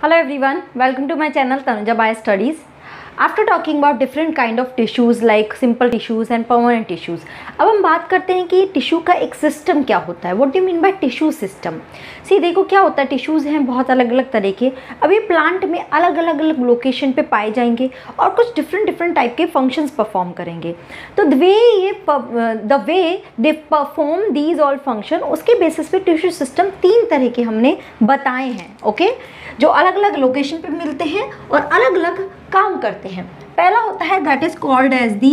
Hello everyone, welcome to my channel Tanuja Bio Studies. After talking about different kind of tissues like simple tissues and permanent tissues अब हम बात करते हैं कि tissue का एक सिस्टम क्या होता है what do mean by tissue system see देखो क्या होता है टिश्यूज़ हैं बहुत अलग अलग तरह के अब ये प्लांट में अलग अलग अलग लोकेशन पे पाए जाएंगे और कुछ डिफरेंट डिफरेंट टाइप के फंक्शंस परफॉर्म करेंगे तो द वे ये the way they perform these all function उसके बेसिस पे टिश्यू सिस्टम तीन तरह के हमने बताए हैं ओके जो अलग अलग लोकेशन पे मिलते हैं और अलग अलग काम करते हैं पहला होता है that is called as the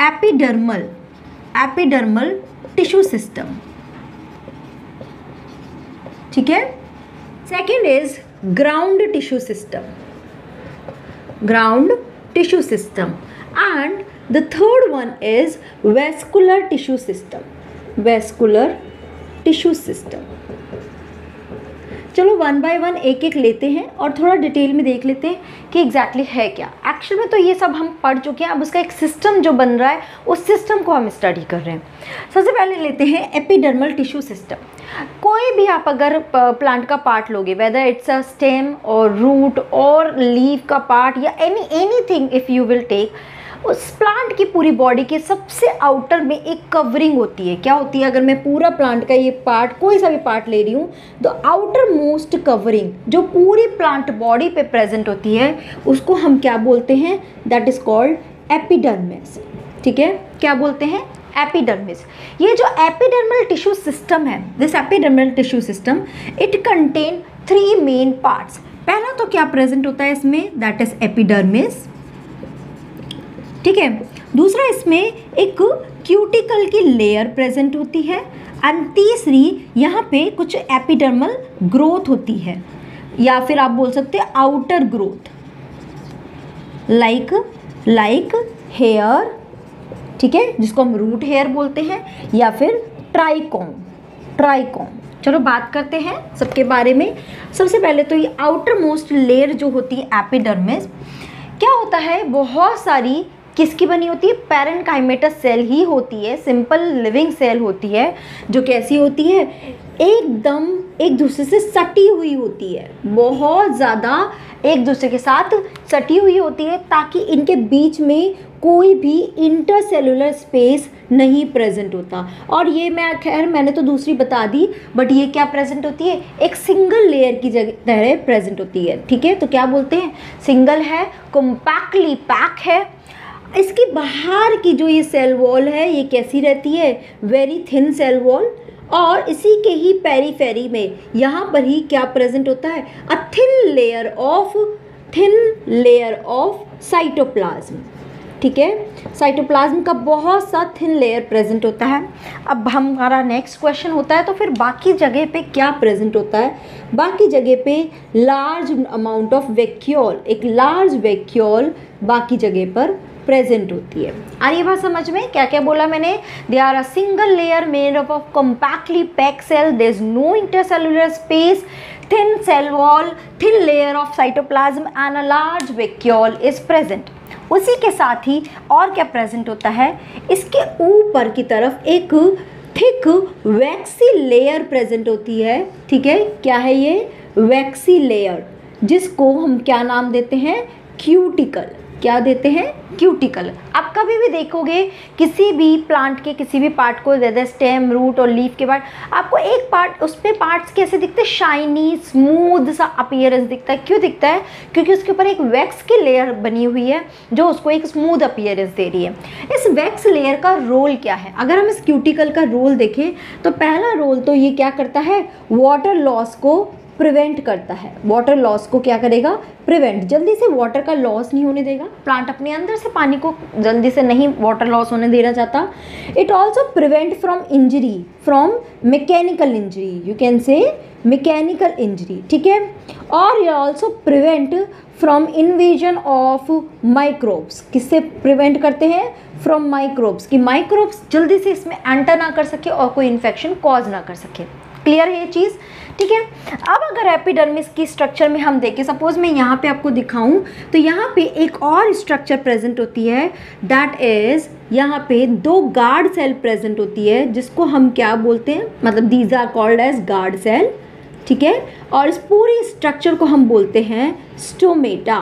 epidermal epidermal tissue system ठीक है second is ground tissue system ground tissue system and the third one is vascular tissue system vascular tissue system चलो वन बाय वन एक एक लेते हैं और थोड़ा detail में देख लेते हैं कि एग्जैक्टली exactly है क्या एक्चुअल में तो ये सब हम पढ़ चुके हैं अब उसका एक सिस्टम जो बन रहा है उस सिस्टम को हम स्टडी कर रहे हैं सबसे पहले लेते हैं एपिडर्मल टिश्यू सिस्टम कोई भी आप अगर प्लांट का पार्ट लोगे वेदर इट्स अ स्टेम और रूट और लीव का पार्ट या any anything if you will take उस प्लांट की पूरी बॉडी के सबसे आउटर में एक कवरिंग होती है क्या होती है अगर मैं पूरा प्लांट का ये पार्ट कोई सा भी पार्ट ले रही हूँ तो आउटर मोस्ट कवरिंग जो पूरी प्लांट बॉडी पे प्रेजेंट होती है उसको हम क्या बोलते हैं दैट इज़ कॉल्ड एपिडर्मिस ठीक है क्या बोलते हैं एपिडर्मिस ये जो एपिडर्मल टिश्यू सिस्टम है this epidermal tissue system it contain three main parts पहला तो क्या प्रेजेंट होता है इसमें दैट इज़ एपिडर्मिस ठीक है दूसरा इसमें एक क्यूटिकल की लेयर प्रेजेंट होती है एंड तीसरी यहाँ पे कुछ एपिडर्मल ग्रोथ होती है या फिर आप बोल सकते हैं outer growth like like hair ठीक है जिसको हम रूट हेयर बोलते हैं या फिर ट्राइकोम ट्राइकोम चलो बात करते हैं सबके बारे में सबसे पहले तो ये आउटर मोस्ट लेयर जो होती है एपिडर्मिस क्या होता है बहुत सारी किसकी बनी होती है पैरन काइमेटस सेल ही होती है सिंपल लिविंग सेल होती है जो कैसी होती है एकदम एक दूसरे से सटी हुई होती है बहुत ज़्यादा एक दूसरे के साथ सटी हुई होती है ताकि इनके बीच में कोई भी इंटरसेलुलर स्पेस नहीं प्रेजेंट होता और ये मैं खैर मैंने तो दूसरी बता दी बट ये क्या प्रेजेंट होती है एक सिंगल लेयर की जगह तरह प्रेजेंट होती है ठीक है तो क्या बोलते हैं सिंगल है कॉम्पैक्टली पैक है इसकी बाहर की जो ये सेल वॉल है ये कैसी रहती है वेरी थिन सेल वॉल और इसी के ही पेरीफेरी में यहाँ पर ही क्या प्रेजेंट होता है a thin layer of thin layer of cytoplasm ठीक है साइटोप्लाज्म का बहुत सा थिन लेयर प्रेजेंट होता है अब हमारा नेक्स्ट क्वेश्चन होता है तो फिर बाकी जगह पे क्या प्रेजेंट होता है बाकी जगह पे लार्ज अमाउंट ऑफ वैक्यूल एक लार्ज वैक्यूल बाकी जगह पर प्रेजेंट होती है आ रही बात समझ में क्या क्या बोला मैंने they are a single layer made up of compactly pack cell there is no intercellular space thin cell wall thin layer of cytoplasm and a large vacuole is present उसी के साथ ही और क्या प्रेजेंट होता है इसके ऊपर की तरफ एक थिक वैक्सी लेयर प्रेजेंट होती है ठीक है क्या है ये वैक्सी लेयर जिसको हम क्या नाम देते हैं क्यूटिकल क्या देते हैं क्यूटिकल आप कभी भी देखोगे किसी भी प्लांट के किसी भी पार्ट को वेदर स्टेम रूट और लीफ के बाद आपको एक पार्ट उस पर पार्ट्स कैसे दिखते शाइनी स्मूथ सा अपियरेंस दिखता है क्यों दिखता है क्योंकि उसके ऊपर एक वैक्स की लेयर बनी हुई है जो उसको एक स्मूथ अपियरेंस दे रही है इस वैक्स लेयर का रोल क्या है अगर हम इस क्यूटिकल का रोल देखें तो पहला रोल तो ये क्या करता है वाटर लॉस को प्रिवेंट करता है वाटर लॉस को क्या करेगा प्रिवेंट जल्दी से वाटर का लॉस नहीं होने देगा प्लांट अपने अंदर से पानी को जल्दी से नहीं वाटर लॉस होने देना चाहता it also prevent from injury from mechanical injury you can say mechanical injury ठीक है और ये also prevent from invasion of microbes किससे प्रिवेंट करते हैं फ्रॉम माइक्रोब्स कि माइक्रोब्स जल्दी से इसमें एंटर ना कर सके और कोई इन्फेक्शन कॉज ना कर सके क्लियर है ये चीज़ ठीक है अब अगर एपिडर्मिस की स्ट्रक्चर में हम देखें सपोज मैं यहाँ पे आपको दिखाऊं तो यहाँ पे एक और स्ट्रक्चर प्रेजेंट होती है दैट इज़ यहाँ पे दो गार्ड सेल प्रेजेंट होती है जिसको हम क्या बोलते हैं मतलब these are called as guard cell ठीक है और इस पूरी स्ट्रक्चर को हम बोलते हैं स्टोमेटा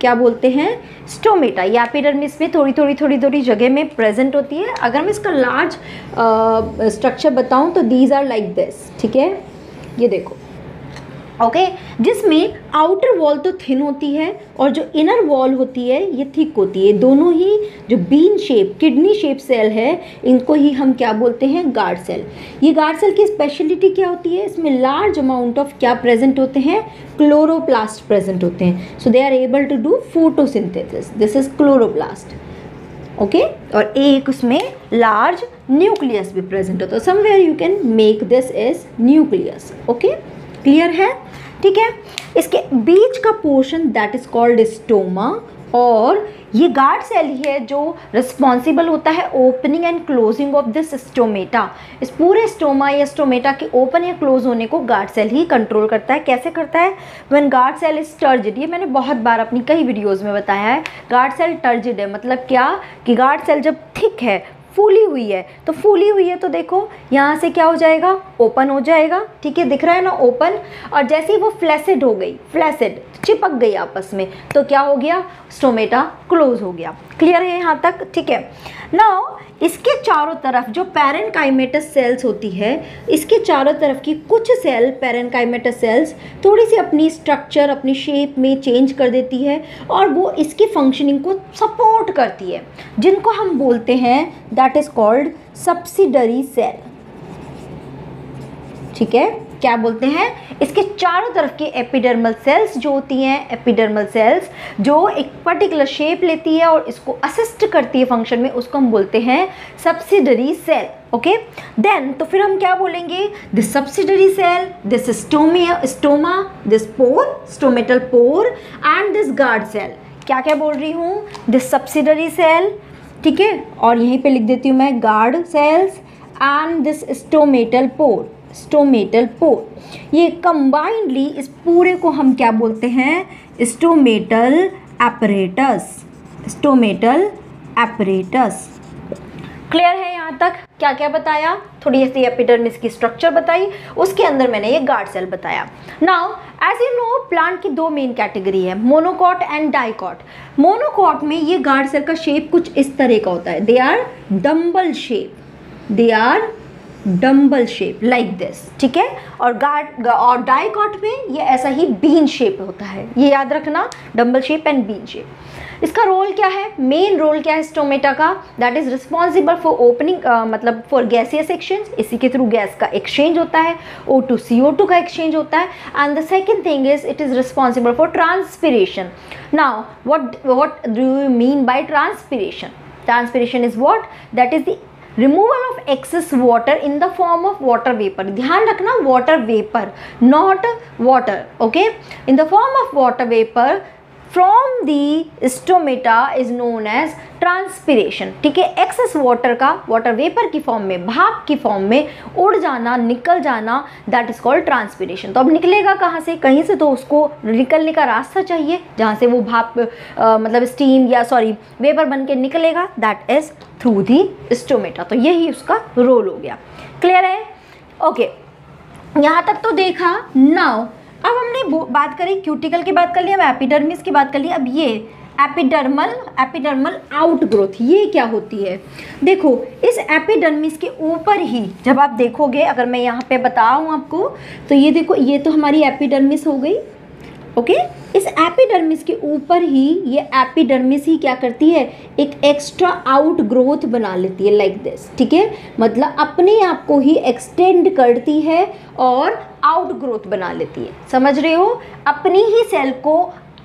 क्या बोलते हैं स्टोमेटा या एपिडर्मिस में थोड़ी थोड़ी थोड़ी थोड़ी जगह में प्रेजेंट होती है अगर मैं इसका लार्ज स्ट्रक्चर बताऊं तो दीज आर लाइक दिस ठीक है ये देखो ओके okay? जिसमें आउटर वॉल तो थिन होती है और जो इनर वॉल होती है ये थिक होती है दोनों ही जो bean shape kidney shape cell है इनको ही हम क्या बोलते हैं गार्ड सेल ये गार्ड सेल की स्पेशलिटी क्या होती है इसमें लार्ज अमाउंट ऑफ क्या प्रेजेंट होते हैं क्लोरोप्लास्ट प्रेजेंट होते हैं so they are able to do photosynthesis this is chloroplast okay okay? और एक उसमें लार्ज न्यूक्लियस भी प्रेजेंट होता है somewhere you can make this is nucleus okay clear है ठीक है इसके बीच का portion that is called stoma और ये गार्ड सेल ही है जो रिस्पॉन्सिबल होता है opening and closing of this stomata इस पूरे स्टोमा या स्टोमेटा के ओपन या क्लोज होने को गार्ड सेल ही कंट्रोल करता है कैसे करता है one guard cell is turgid ये मैंने बहुत बार अपनी कई वीडियोज़ में बताया है गार्ड सेल टर्जिड है मतलब क्या कि गार्ड सेल जब थिक है फूली हुई है तो फूली हुई है तो देखो यहाँ से क्या हो जाएगा ओपन हो जाएगा ठीक है दिख रहा है ना ओपन और जैसे ही वो फ्लैसिड हो गई फ्लैसिड चिपक गई आपस में तो क्या हो गया स्टोमेटा क्लोज हो गया क्लियर है यहाँ तक ठीक है नाउ इसके चारों तरफ जो पैरेनकाइमेटस सेल्स होती है इसके चारों तरफ की कुछ सेल पैरेनकाइमेटस सेल्स थोड़ी सी अपनी स्ट्रक्चर अपनी शेप में चेंज कर देती है और वो इसकी फंक्शनिंग को सपोर्ट करती है जिनको हम बोलते हैं that is called subsidiary cell ठीक है क्या बोलते हैं इसके चारों तरफ की एपिडर्मल सेल्स जो होती हैं एपिडर्मल सेल्स जो एक पर्टिकुलर शेप लेती है और इसको असिस्ट करती है फंक्शन में उसको हम बोलते हैं सब्सिडरी सेल ओके देन तो फिर हम क्या बोलेंगे this subsidiary cell this stoma stoma this pore stomatal pore and this guard cell क्या क्या बोल रही हूँ दिस सब्सिडरी सेल ठीक है और यहीं पे लिख देती हूँ मैं guard cells and this stomatal pore stomatal pore ये कंबाइंडली इस पूरे को हम क्या बोलते हैं stomatal apparatus stomatal apparatus clear है यहाँ तक क्या क्या बताया थोड़ी ऐसी एपिडर्मिस की स्ट्रक्चर बताई उसके अंदर मैंने ये गार्ड सेल बताया now as you know plant की दो मेन कैटेगरी है मोनोकॉट एंड डाइकॉट मोनोकॉट में ये गार्ड सेल का शेप कुछ इस तरह का होता है they are dumbbell shape they are dumbbell shape like this ठीक है और गार्ड और डाइकॉट में ये ऐसा ही बीन शेप होता है ये याद रखना dumbbell shape and bean shape इसका रोल क्या है मेन रोल क्या है स्टोमेटा का that is responsible for opening मतलब फॉर गैसियस एक्सचेंज इसी के थ्रू गैस का एक्सचेंज होता है O two C O two का एक्सचेंज होता है and the second thing is it is responsible for transpiration now what what do you mean by transpiration transpiration is what that is the removal of excess water in the form of water vapour ध्यान रखना water vapour not water okay in the form of water vapour from the stomata is known as transpiration ठीक है excess water का water vapour की form में भाप की form में उड़ जाना निकल जाना दैट इज कॉल्ड ट्रांसपीरेशन तो अब निकलेगा कहाँ से कहीं से तो उसको निकलने का रास्ता चाहिए जहाँ से वो भाप आ, मतलब स्टीम या सॉरी वेपर बन के निकलेगा that is through the stomata तो यही उसका रोल हो गया क्लियर है ओके okay. यहाँ तक तो देखा नाउ अब हमने बात करी क्यूटिकल की बात कर ली अब एपिडर्मिस की बात कर ली अब ये एपिडर्मल एपिडर्मल आउटग्रोथ ये क्या होती है देखो इस एपिडर्मिस के ऊपर ही जब आप देखोगे अगर मैं यहाँ पे बताऊँ आपको तो ये देखो ये तो हमारी एपिडर्मिस हो गई ओके इस एपिडर्मिस के ऊपर ही ये एपिडर्मिस ही क्या करती है एक एक्स्ट्रा आउट ग्रोथ बना लेती है लाइक दिस ठीक है मतलब अपने आप को ही एक्सटेंड करती है और आउट ग्रोथ बना लेती है समझ रहे हो अपनी ही सेल को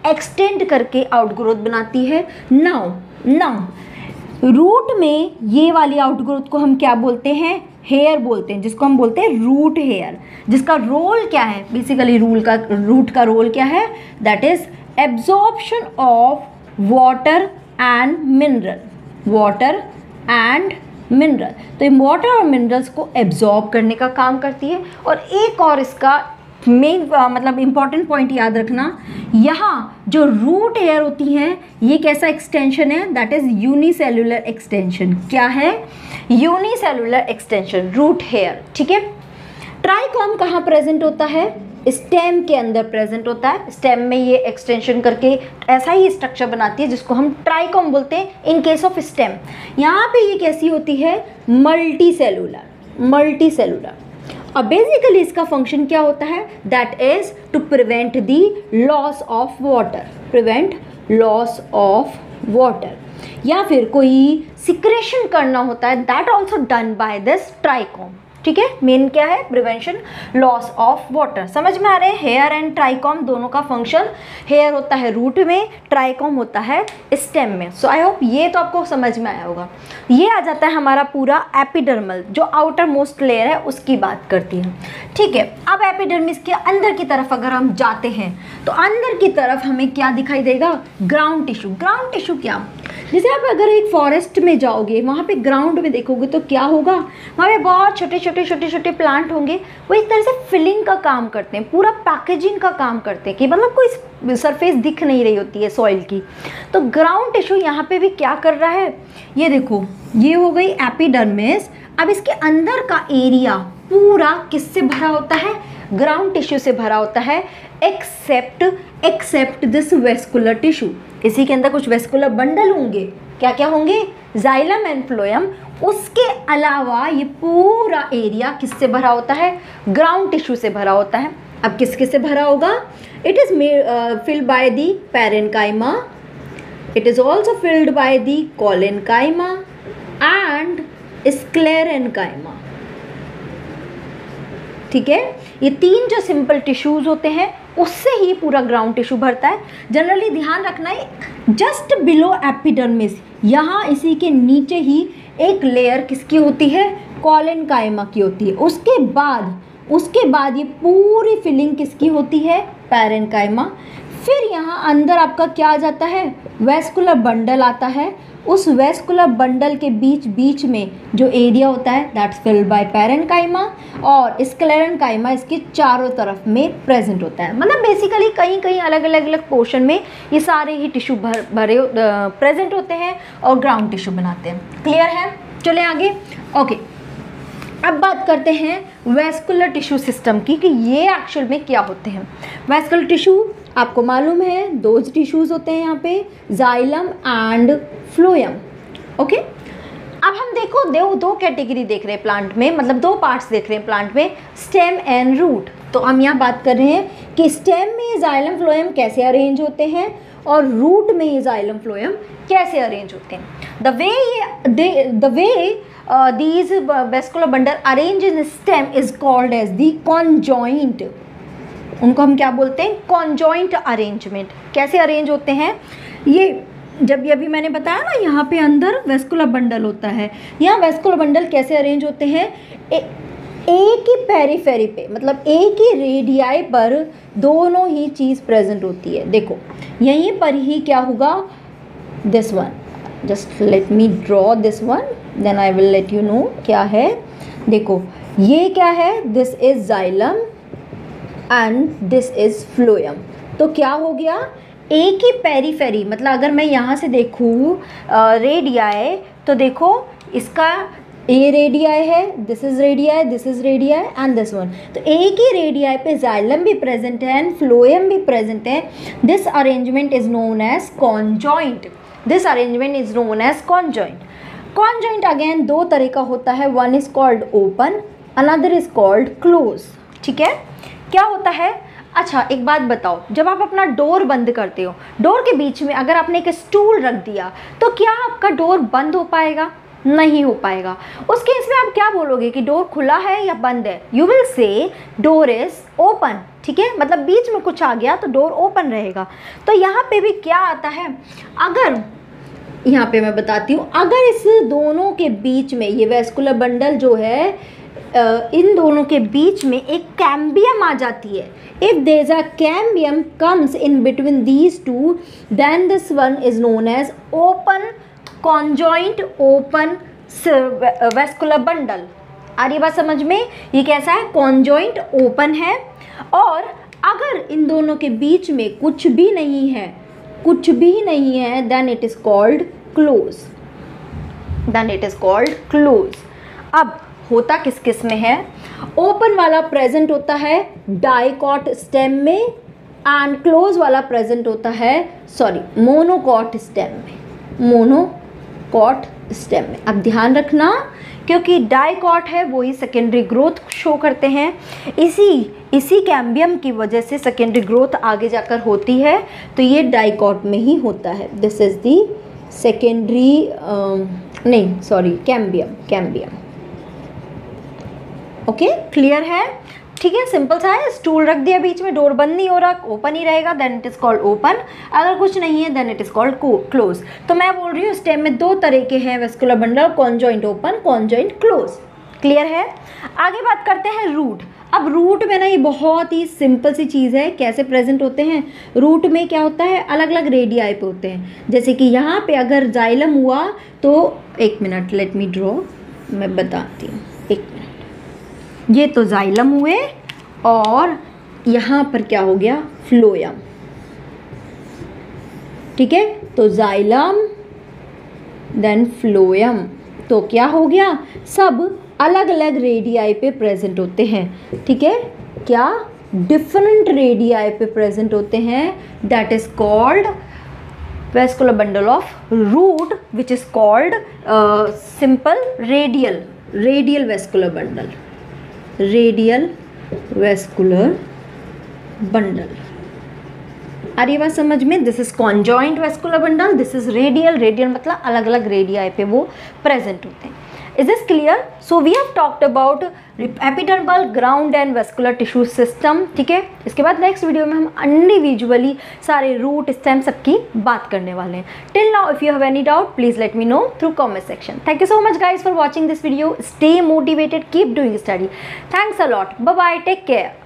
एक्सटेंड करके आउट ग्रोथ बनाती है नाउ नाउ रूट में ये वाली आउट ग्रोथ को हम क्या बोलते हैं हेयर बोलते हैं जिसको हम बोलते हैं रूट हेयर जिसका रोल क्या है बेसिकली रूल का रूट का रोल क्या है that is absorption of water and mineral water and mineral तो ये वाटर और मिनरल्स को एब्जॉर्ब करने का काम करती है और एक और इसका मेन uh, मतलब इम्पॉर्टेंट पॉइंट याद रखना यहाँ जो रूट हेयर होती हैं ये कैसा एक्सटेंशन है दैट इज़ यूनिसेलुलर एक्सटेंशन क्या है यूनिसेलुलर एक्सटेंशन रूट हेयर ठीक है ट्राइकॉम कहाँ प्रेजेंट होता है स्टेम के अंदर प्रेजेंट होता है स्टेम में ये एक्सटेंशन करके ऐसा ही स्ट्रक्चर बनाती है जिसको हम ट्राइकॉम बोलते हैं इन केस ऑफ स्टेम यहाँ पे ये कैसी होती है मल्टी सेलुलर मल्टी सेलुलर अब बेसिकली इसका फंक्शन क्या होता है that is to prevent the loss of water prevent loss of water या फिर कोई सिक्रेशन करना होता है that also done by this trichome ठीक है मेन क्या है प्रिवेंशन लॉस ऑफ वाटर समझ में आ रहे हैं हेयर एंड ट्राइकॉम दोनों का फंक्शन हेयर होता है रूट में ट्राइकॉम होता है स्टेम में सो आई होप ये तो आपको समझ में आया होगा ये आ जाता है हमारा पूरा एपिडर्मल जो आउटर मोस्ट लेयर है उसकी बात करती है ठीक है अब एपिडर्मिस के अंदर की तरफ अगर हम जाते हैं तो अंदर की तरफ हमें क्या दिखाई देगा ग्राउंड टिश्यू ग्राउंड टिश्यू क्या जैसे आप अगर एक फॉरेस्ट में जाओगे वहाँ पे ग्राउंड में देखोगे तो क्या होगा वहाँ पे बहुत छोटे छोटे छोटे छोटे छोटे प्लांट होंगे वो इस तरह से फिलिंग का काम करते हैं पूरा पैकेजिंग का काम करते हैं कि मतलब कोई सरफेस दिख नहीं रही होती है सॉइल की तो ग्राउंड टिश्यू यहाँ पे भी क्या कर रहा है ये देखो ये हो गई एपिडर्मिस अब इसके अंदर का एरिया पूरा किससे भरा होता है ग्राउंड टिश्यू से भरा होता है except except this vascular tissue इसी के अंदर कुछ वेस्कुलर बंडल होंगे क्या क्या होंगे जाइलम एंड फ्लोयम उसके अलावा ये पूरा एरिया किससे भरा होता है ग्राउंड टिश्यू से भरा होता है अब किस किस से भरा होगा it is filled by the it is also filled by the the cholenchyma and sclerenchyma ठीक है ये तीन जो सिंपल टिश्यूज़ होते हैं उससे ही पूरा ग्राउंड टिश्यू भरता है जनरली ध्यान रखना है जस्ट बिलो एपिडर्मिस यहाँ इसी के नीचे ही एक लेयर किसकी होती है कॉलन कायमा की होती है उसके बाद उसके बाद ये पूरी फिलिंग किसकी होती है पैरन कायमा फिर यहाँ अंदर आपका क्या आ जाता है वेस्कुलर बंडल आता है उस वेस्कुलर बंडल के बीच बीच में जो एरिया होता है that's filled by parenchyma और स्क्लेरन काइमा इसके चारों तरफ में प्रेजेंट होता है मतलब बेसिकली कहीं कहीं अलग अलग अलग पोर्शन में ये सारे ही टिश्यू भर भरे प्रेजेंट होते हैं और ग्राउंड टिश्यू बनाते हैं क्लियर है चले आगे ओके अब बात करते हैं वेस्कुलर टिश्यू सिस्टम की कि ये एक्चुअल में क्या होते हैं वेस्कुलर टिश्यू आपको मालूम है दो टिश्यूज़ होते हैं यहाँ पे जाइलम एंड फ्लोयम ओके अब हम देखो दो दो कैटेगरी देख रहे हैं प्लांट में मतलब दो पार्ट्स देख रहे हैं प्लांट में स्टेम एंड रूट तो हम यहाँ बात कर रहे हैं कि स्टेम में जाइलम फ्लोयम कैसे अरेंज होते हैं और रूट में ये जाइलम फ्लोएम कैसे अरेंज होते हैं द वे ये the way these vascular bundle arrange in stem is called as the conjoint उनको हम क्या बोलते हैं कॉन्जॉइंट अरेंजमेंट कैसे अरेंज होते हैं ये जब ये अभी मैंने बताया ना यहाँ पे अंदर वेस्कुलर बंडल होता है यहाँ वेस्कुलर बंडल कैसे अरेंज होते हैं एक ही पेरीफेरी पे मतलब एक ही रेडियाई पर दोनों ही चीज़ प्रेजेंट होती है देखो यहीं पर ही क्या होगा this one just let me draw this one then I will let you know क्या है देखो ये क्या है this is xylem and this is phloem तो क्या हो गया एक ही पेरीफेरी मतलब अगर मैं यहाँ से देखूँ रेडियाए तो देखो इसका ए रेडियाई है this is radii this is radii and this one तो एक ही रेडियाई पे जाइलम भी प्रेजेंट है एंड फ्लोएम भी प्रेजेंट है this arrangement is known as conjoint this arrangement is known as conjoint conjoint again दो तरह का होता है one is called open another is called close ठीक है क्या होता है अच्छा एक बात बताओ जब आप अपना डोर बंद करते हो डोर के बीच में अगर आपने एक स्टूल रख दिया तो क्या आपका डोर बंद हो पाएगा नहीं हो पाएगा उस केस में आप क्या बोलोगे कि डोर खुला है या बंद है you will say door is open ठीक है मतलब बीच में कुछ आ गया तो डोर ओपन रहेगा तो यहाँ पे भी क्या आता है अगर यहाँ पे मैं बताती हूँ अगर इस दोनों के बीच में ये वेस्कुलर बंडल जो है इन दोनों के बीच में एक कैम्बियम आ जाती है if there a cambium comes in between these two then this one is known as open conjoint open vascular bundle आ रही बात समझ में ये कैसा है कॉन्जॉइंट ओपन है और अगर इन दोनों के बीच में कुछ भी नहीं है कुछ भी नहीं है then it is called close then it is called close अब होता किस किस में है ओपन वाला प्रेजेंट होता है डाइकॉट स्टेम में एंड क्लोज वाला प्रेजेंट होता है सॉरी मोनोकॉट स्टेम में मोनो डाइकॉट स्टेम में अब ध्यान रखना क्योंकि डाइकॉट है वो ही सेकेंडरी ग्रोथ शो करते हैं इसी इसी कैम्बियम की वजह से सेकेंडरी ग्रोथ आगे जाकर होती है तो ये डाइकॉट में ही होता है दिस इज़ दी सेकेंडरी नहीं sorry cambium cambium okay clear है ठीक है सिंपल सा है स्टूल रख दिया बीच में डोर बंद नहीं हो रहा ओपन ही रहेगा then it is called open अगर कुछ नहीं है then it is called close तो मैं बोल रही हूँ स्टेम में दो तरह के हैं vascular bundle joint open joint close clear है आगे बात करते हैं रूट अब रूट में ना ये बहुत ही सिंपल सी चीज़ है कैसे प्रेजेंट होते हैं रूट में क्या होता है अलग अलग रेडियाई पे होते हैं जैसे कि यहाँ पे अगर जाइलम हुआ तो एक मिनट लेट मी ड्रॉ मैं बताती हूँ एक मिनट ये तो जाइलम हुए और यहाँ पर क्या हो गया फ्लोयम ठीक है तो जाइलम देन फ्लोयम तो क्या हो गया सब अलग अलग रेडियाई पे प्रेजेंट होते हैं ठीक है क्या डिफरेंट रेडियाई पे प्रेजेंट होते हैं that is called vascular bundle of root which is called simple radial radial vascular bundle radial vascular bundle आ रही बात समझ में this is conjoint vascular bundle this is radial radial मतलब अलग अलग रेडियाई पे वो प्रेजेंट होते हैं is is clear so we have talked about epidermal ground and vascular tissue system ठीक है इसके बाद नेक्स्ट वीडियो में हम इंडिविजुअली सारे रूट स्टेम सबकी बात करने वाले हैं till now if you have any doubt please let me know through comment section thank you so much guys for watching this video stay motivated keep doing study thanks a lot bye take care